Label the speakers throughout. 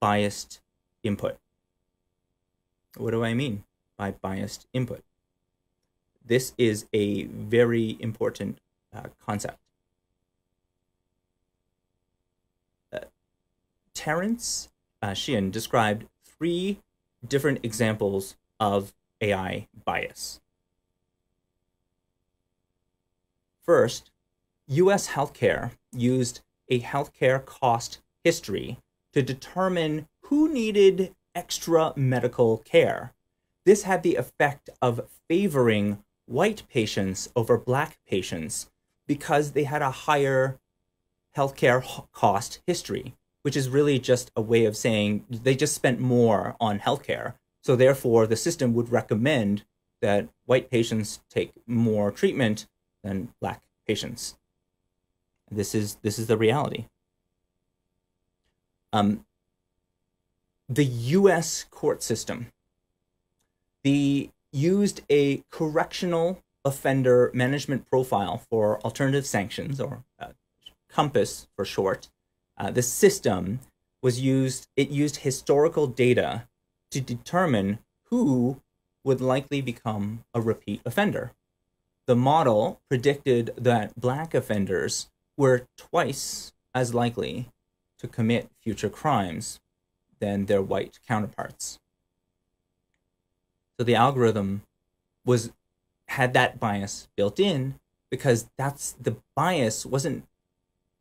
Speaker 1: biased input. What do I mean by biased input? This is a very important uh, concept. Uh, Terence uh, Sheehan described three different examples of AI bias. First, US healthcare used a healthcare cost history to determine who needed extra medical care. This had the effect of favoring white patients over black patients because they had a higher healthcare cost history, which is really just a way of saying they just spent more on healthcare. So therefore, the system would recommend that white patients take more treatment than black patients. This is this is the reality. Um, the U.S. court system, the used a correctional offender management profile for alternative sanctions, or uh, COMPAS for short. Uh, the system was used. It used historical data to determine who would likely become a repeat offender. The model predicted that black offenders were twice as likely to commit future crimes than their white counterparts. So the algorithm was had that bias built in because that's the bias wasn't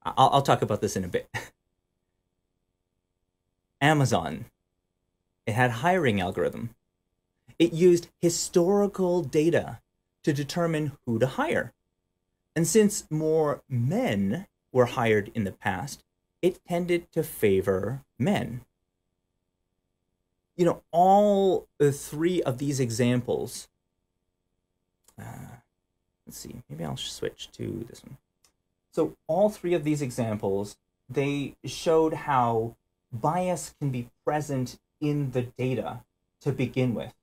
Speaker 1: I'll, I'll talk about this in a bit. Amazon, it had hiring algorithm. It used historical data to determine who to hire. And since more men were hired in the past, it tended to favor men. You know, all the three of these examples. Uh, let's see, maybe I'll switch to this one. So, all three of these examples, they showed how bias can be present in the data to begin with.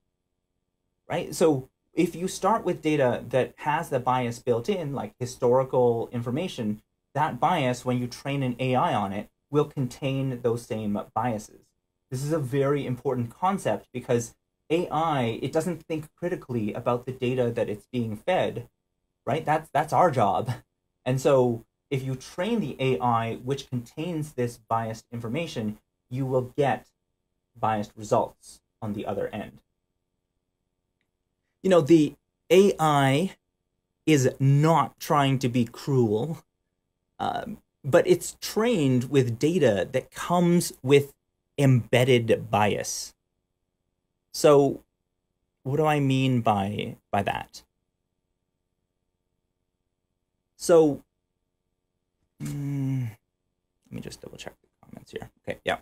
Speaker 1: Right? So, if you start with data that has the bias built in, like historical information, that bias, when you train an AI on it, will contain those same biases. This is a very important concept because AI, it doesn't think critically about the data that it's being fed, right? That's that's our job. And so if you train the AI which contains this biased information, you will get biased results on the other end you know, the AI is not trying to be cruel, um, but it's trained with data that comes with embedded bias. So, what do I mean by by that? So, mm, let me just double check the comments here. Okay, yeah.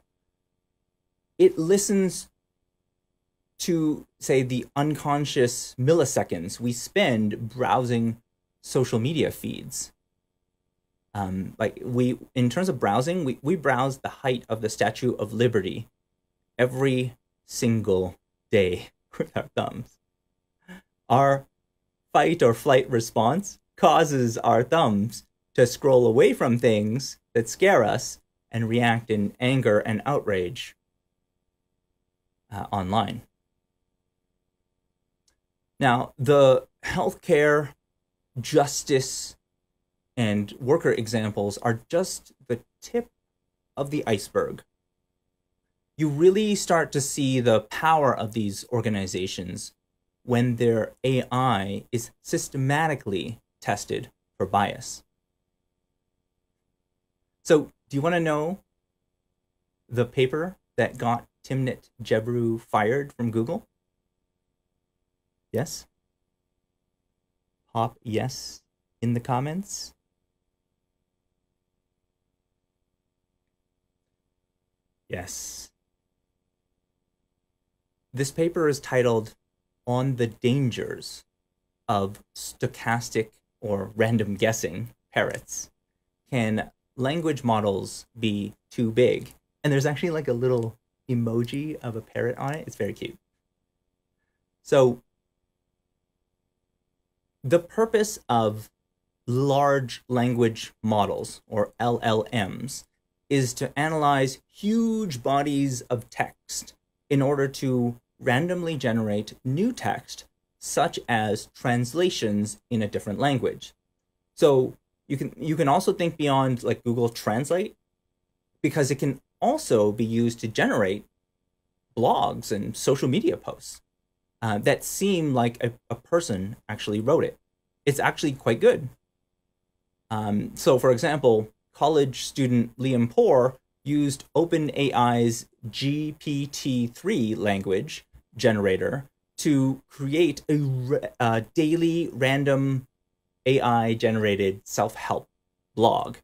Speaker 1: It listens to say the unconscious milliseconds we spend browsing social media feeds. Um, like we, in terms of browsing, we, we browse the height of the Statue of Liberty every single day with our thumbs. Our fight or flight response causes our thumbs to scroll away from things that scare us and react in anger and outrage uh, online. Now, the healthcare, justice, and worker examples are just the tip of the iceberg. You really start to see the power of these organizations when their AI is systematically tested for bias. So, do you want to know the paper that got Timnit Gebru fired from Google? Yes? Pop yes in the comments. Yes. This paper is titled On the Dangers of Stochastic or Random Guessing Parrots. Can language models be too big? And there's actually like a little emoji of a parrot on it. It's very cute. So the purpose of large language models or LLMs is to analyze huge bodies of text in order to randomly generate new text, such as translations in a different language. So you can you can also think beyond like Google Translate because it can also be used to generate blogs and social media posts uh, that seem like a, a person actually wrote it. It's actually quite good. Um, so, for example, college student Liam Porr used OpenAI's GPT-3 language generator to create a, a daily random AI generated self help blog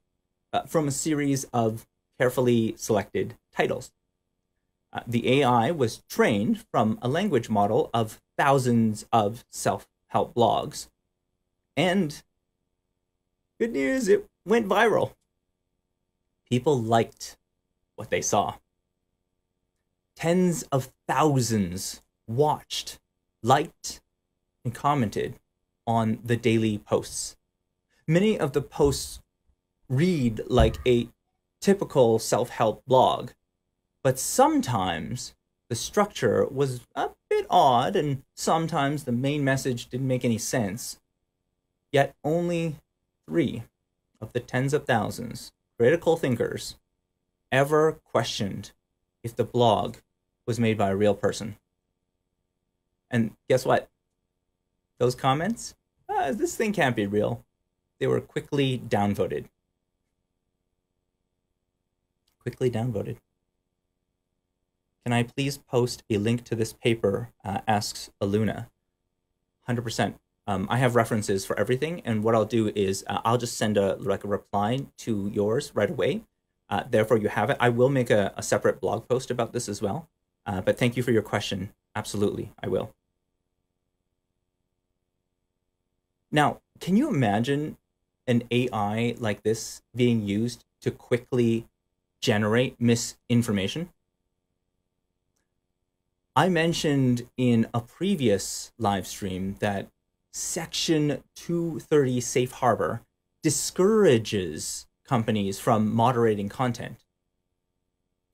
Speaker 1: uh, from a series of carefully selected titles. Uh, the AI was trained from a language model of thousands of self help blogs. And good news, it went viral. People liked what they saw. Tens of thousands watched, liked, and commented on the daily posts. Many of the posts read like a typical self help blog, but sometimes the structure was a bit odd and sometimes the main message didn't make any sense. Yet only three of the tens of thousands critical thinkers ever questioned if the blog was made by a real person. And guess what? Those comments, ah, this thing can't be real. They were quickly downvoted. Quickly downvoted. Can I please post a link to this paper? Uh, asks Aluna. 100%. Um, I have references for everything, and what I'll do is uh, I'll just send a like a reply to yours right away. Uh, therefore, you have it. I will make a, a separate blog post about this as well. Uh, but thank you for your question. Absolutely, I will. Now, can you imagine an AI like this being used to quickly generate misinformation? I mentioned in a previous live stream that Section 230 Safe Harbor discourages companies from moderating content.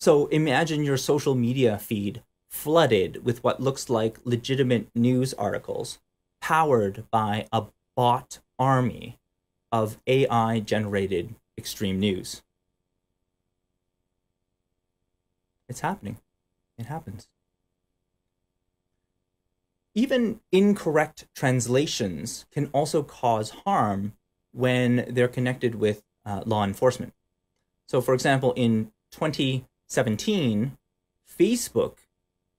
Speaker 1: So imagine your social media feed flooded with what looks like legitimate news articles powered by a bot army of AI generated extreme news. It's happening. It happens. Even incorrect translations can also cause harm when they're connected with uh, law enforcement. So, for example, in 2017, Facebook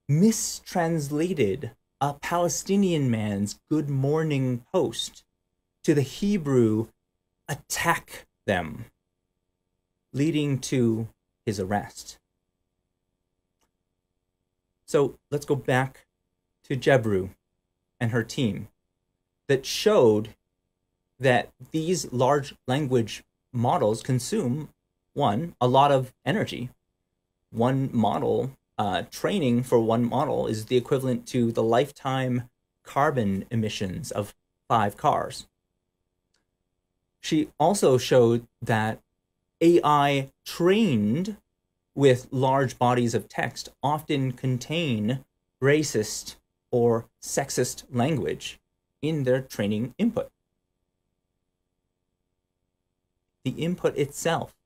Speaker 1: mistranslated a Palestinian man's good morning post to the Hebrew attack them, leading to his arrest. So let's go back to Gebru and her team that showed that these large language models consume one a lot of energy. One model uh, training for one model is the equivalent to the lifetime carbon emissions of five cars. She also showed that ai trained with large bodies of text often contain racist or sexist language in their training input. The input itself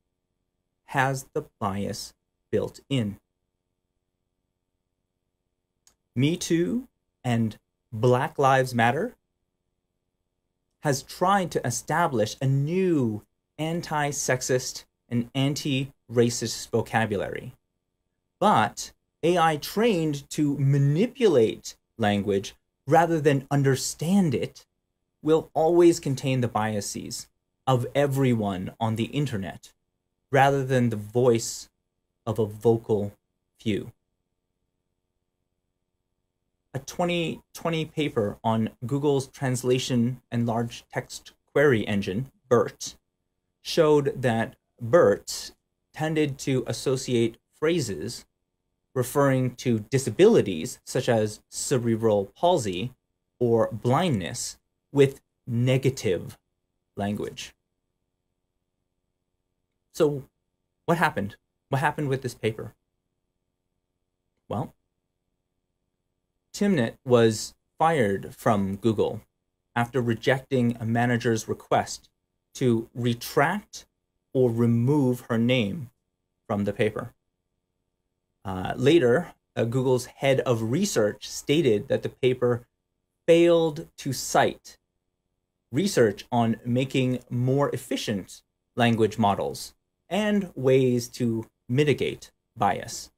Speaker 1: has the bias built in. Me Too and Black Lives Matter has tried to establish a new anti sexist and anti racist vocabulary. But AI trained to manipulate language rather than understand it will always contain the biases of everyone on the internet rather than the voice of a vocal few. A 2020 paper on Google's translation and large text query engine, BERT, showed that BERT tended to associate phrases referring to disabilities such as cerebral palsy or blindness with negative language. So, what happened? What happened with this paper? Well, Timnit was fired from Google after rejecting a manager's request to retract or remove her name from the paper. Uh, later, uh, Google's head of research stated that the paper failed to cite research on making more efficient language models and ways to mitigate bias.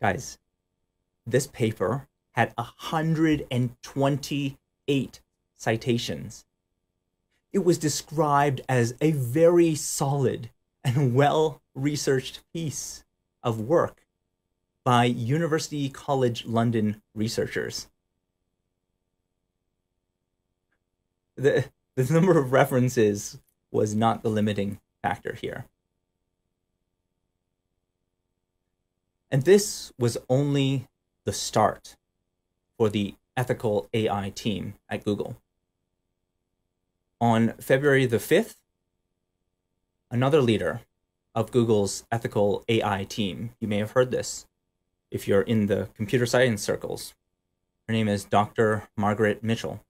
Speaker 1: Guys, this paper had 128 citations. It was described as a very solid and well researched piece of work by University College London researchers. The, the number of references was not the limiting factor here. And this was only the start for the ethical AI team at Google. On February the 5th, another leader of Google's ethical AI team, you may have heard this if you're in the computer science circles. Her name is Dr. Margaret Mitchell.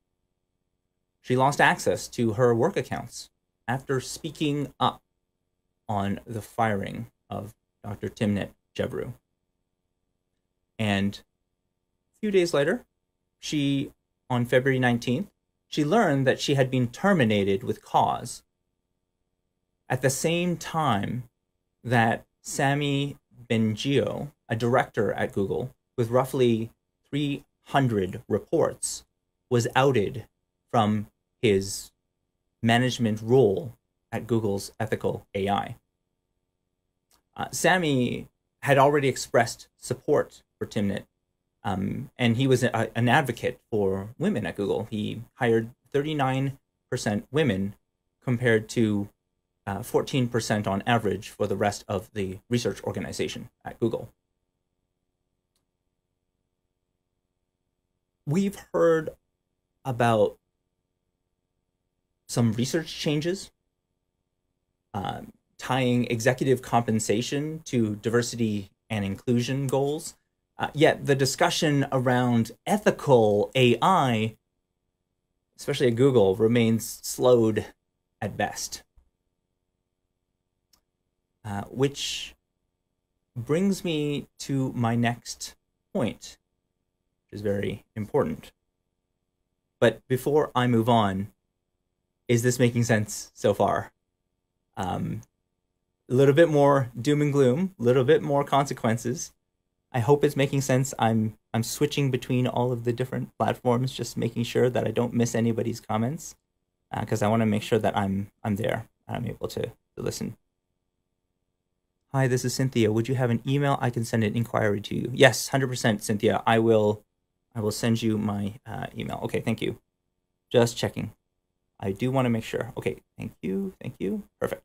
Speaker 1: She lost access to her work accounts after speaking up on the firing of Dr. Timnit Gebru. And a few days later, she, on February 19th, she learned that she had been terminated with cause. At the same time that Samy Bengio, a director at Google with roughly 300 reports, was outed from his management role at Google's ethical AI. Uh, Samy had already expressed support for Timnit, um, and he was a, an advocate for women at Google. He hired 39% women compared to uh, 14% on average for the rest of the research organization at Google. We've heard about some research changes um, tying executive compensation to diversity and inclusion goals. Uh, yet the discussion around ethical AI, especially at Google, remains slowed at best. Uh, which brings me to my next point, which is very important. But before I move on, is this making sense so far? Um, a little bit more doom and gloom, a little bit more consequences. I hope it's making sense. I'm I'm switching between all of the different platforms, just making sure that I don't miss anybody's comments, because uh, I want to make sure that I'm I'm there. I'm able to, to listen. Hi, this is Cynthia. Would you have an email I can send an inquiry to you? Yes, hundred percent, Cynthia. I will. I will send you my uh, email. Okay, thank you. Just checking. I do want to make sure. Okay, thank you, thank you. Perfect.